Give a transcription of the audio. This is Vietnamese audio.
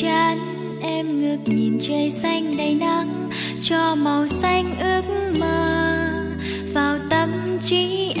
chán em ngước nhìn trời xanh đầy nắng cho màu xanh ước mơ 寂寞